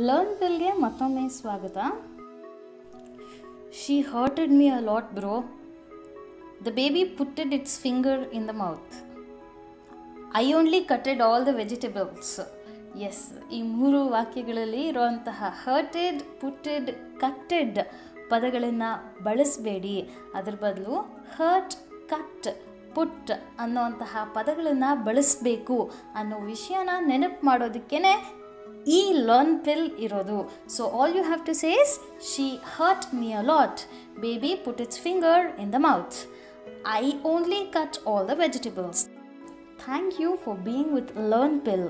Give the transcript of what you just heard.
Learn ಬಿಲ್ಗೆ ಮತ್ತೊಮ್ಮೆ ಸ್ವಾಗತ she hurted me a lot bro the baby putted its finger in the mouth I only cutted all the vegetables yes ಈ ಮೂರು ವಾಕ್ಯಗಳಲ್ಲಿ ಇರುವಂತಹ hurted ಪುಟ್ಟೆಡ್ ಕಟ್ಟೆಡ್ ಪದಗಳನ್ನು ಬಳಸಬೇಡಿ. ಅದರ ಬದಲು ಹರ್ಟ್ ಕಟ್ ಪುಟ್ ಅನ್ನೋಂತಹ ಪದಗಳನ್ನು ಬಳಸಬೇಕು ಅನ್ನೋ ವಿಷಯನ ನೆನಪು ಮಾಡೋದಕ್ಕೇ ಈ ಲರ್ನ್ ಪಿಲ್ ಇರೋದು. So all you have to says she hurt me a lot baby put its finger in the mouth I only cut all the vegetables Thank you for being with Learn Pill.